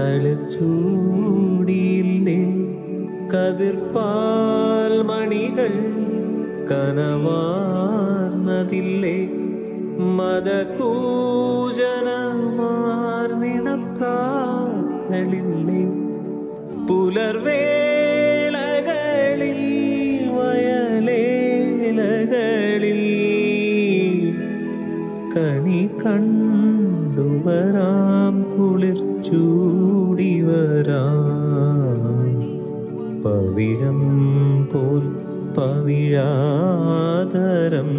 തളിർച്ചൂടിയില്ലേ കതിർപ്പാൽ മണികൾ കനവാർന്നതില്ലേ? മതകൂജനമാർന്നിണപ്രാക്കളില്ലേ പുലർവേളകളിൽ വയലേലകളിൽ കണി കണ്ടുവരാം വരാം. പവിഴം പോൽ പവിഴാതരം.